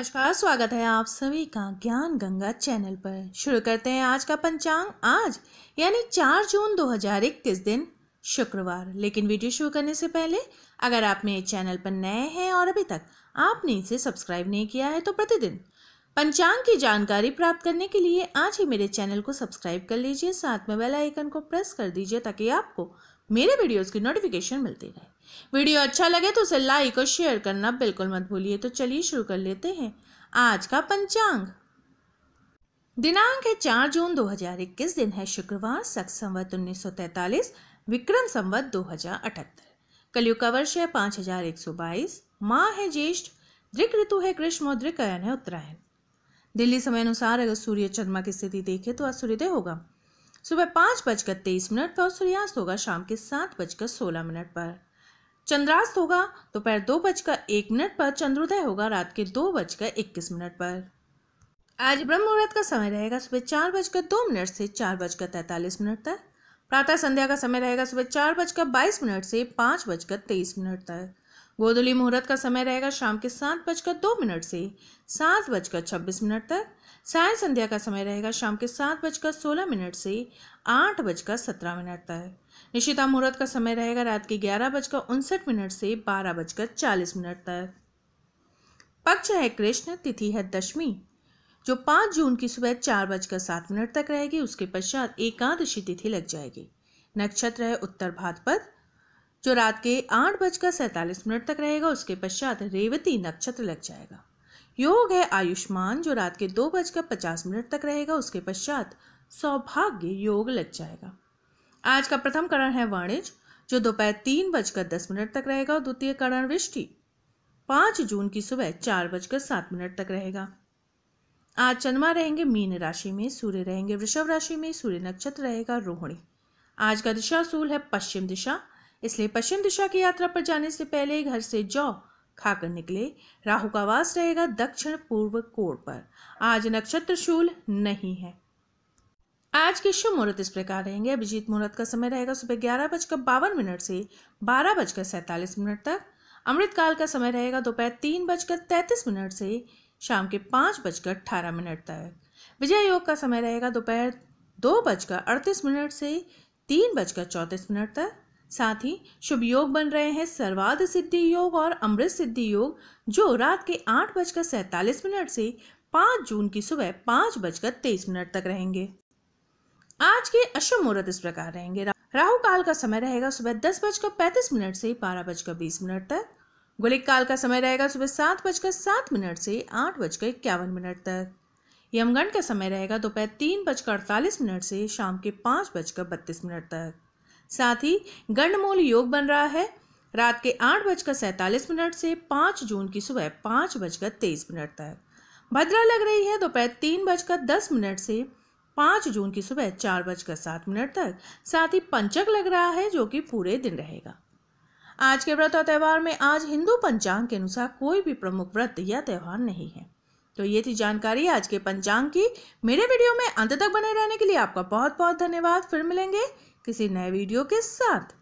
नमस्कार स्वागत है आप सभी का ज्ञान गंगा चैनल पर। शुरू करते हैं आज का पंचांग। आज, यानी 4 जून 2021 दिन, शुक्रवार। लेकिन वीडियो शुरू करने से पहले, अगर आप मेरे चैनल पर नए हैं और अभी तक आपने इसे सब्सक्राइब नहीं किया है तो प्रतिदिन पंचांग की जानकारी प्राप्त करने के लिए आज ही मेरे चैनल को सब्सक्राइब कर लीजिए, साथ में बेल आइकन को प्रेस कर दीजिए, ताकि आपको मेरे वीडियोस की नोटिफिकेशन मिलती रहे। वीडियो अच्छा लगे तो उसे लाइक और शेयर करना बिल्कुल मत भूलिए। तो चलिए शुरू कर लेते हैं। आज का पंचांग। दिनांक है चार जून 2021 दिन है शुक्रवार सख संवत 1943 विक्रम संवत 2078 कलयुग का वर्ष है 5122 माह है ज्येष्ठ, दृक ऋतु है ग्रीष्म और दृकयन है उत्तरायण। दिल्ली समय अनुसार अगर सूर्य चंद्रमा की स्थिति देखें तो आज सूर्योदय होगा। सुबह पाँच बजकर तेईस मिनट पर सूर्यास्त होगा शाम के सात बजकर सोलह मिनट पर। चंद्रास्त होगा, दोपहर दो बजकर एक मिनट पर। चंद्रोदय होगा, रात के दो बजकर इक्कीस मिनट पर। आज ब्रह्म मुहूर्त का समय रहेगा सुबह चार बजकर दो मिनट से चार बजकर तैंतालीस मिनट तक। प्रातः संध्या का समय रहेगा सुबह चार बजकर बाईस मिनट से पाँच बजकर तेईस मिनट तक। गोधुली मुहूर्त का समय रहेगा शाम के सात बजकर दो मिनट से। सात बजकर छब्बीस मिनट तक। साय संध्या का समय रहेगा शाम के सात बजकर सोलह मिनट से आठ बजकर सत्रह मिनट तक। निशिता मुहूर्त का समय रहेगा रात के ग्यारह बजकर उनसठ मिनट से बारह बजकर चालीस मिनट तक। पक्ष है कृष्ण, तिथि है दशमी, जो पाँच जून की सुबह चार बजकर सात मिनट तक रहेगी, उसके पश्चात एकादशी तिथि लग जाएगी। नक्षत्र है उत्तर भाद्रपद जो रात के आठ बजकर सैंतालीस मिनट तक रहेगा, उसके पश्चात रेवती नक्षत्र लग जाएगा। योग है आयुष्मान, जो रात के दो बजकर पचास मिनट तक रहेगा, उसके पश्चात सौभाग्य योग लग जाएगा। आज का प्रथम करण है वाणिज्य जो दोपहर तीन बजकर दस मिनट तक रहेगा और द्वितीय करण वृष्टि पाँच जून की सुबह चार बजकर सात मिनट तक रहेगा। आज चंद्रमा रहेंगे, मीन राशि में सूर्य रहेंगे, वृषभ राशि में सूर्य नक्षत्र रहेगा, रोहिणी। आज का दिशा सूल है पश्चिम दिशा इसलिए पश्चिम दिशा की यात्रा पर जाने से पहले घर से जौ खाकर निकले। राहु का वास रहेगा दक्षिण पूर्व कोण पर। आज नक्षत्र शूल नहीं है। आज के शुभ मुहूर्त इस प्रकार रहेंगे। अभिजीत मुहूर्त का समय रहेगा सुबह ग्यारह बजकर बावन मिनट से बारह बजकर सैंतालीस मिनट तक। अमृत काल का समय रहेगा दोपहर तीन बजकर तैंतीस मिनट से शाम के पाँच बजकर अठारह मिनट तक। विजय योग का समय रहेगा दोपहर दो बजकर अड़तीस मिनट से तीन बजकर चौंतीस मिनट तक। साथ ही शुभ योग बन रहे हैं सर्वाध सिद्धि योग और अमृत सिद्धि योग, जो रात के आठ बजकर सैतालीस मिनट से पाँच जून की सुबह पाँच बजकर तेईस मिनट तक रहेंगे। आज के अशुभ मुहूर्त इस प्रकार रहेंगे। राहु काल का समय रहेगा सुबह दस बजकर पैंतीस मिनट से बारह बजकर बीस मिनट तक। गुलिक काल का समय रहेगा सुबह सात बजकर सात मिनट से आठ बजकर इक्यावन मिनट तक। यमगंड का समय रहेगा दोपहर तीन बजकर अड़तालीस मिनट से शाम के पाँच बजकर बत्तीस मिनट तक। साथ ही गंडमूल योग बन रहा है। रात के आठ बजकर सैंतालीस मिनट से पाँच जून की सुबह पाँच बजकर तेईस मिनट तक। भद्रा लग रही है दोपहर तीन बजकर दस मिनट से पाँच जून की सुबह चार बजकर सात मिनट तक। साथ ही पंचक लग रहा है जो कि पूरे दिन रहेगा। आज के व्रत और त्यौहार में आज हिंदू पंचांग के अनुसार कोई भी प्रमुख व्रत या त्यौहार नहीं है। तो ये थी जानकारी आज के पंचांग की। मेरे वीडियो में अंत तक बने रहने के लिए आपका बहुत बहुत धन्यवाद। फिर मिलेंगे किसी नए वीडियो के साथ।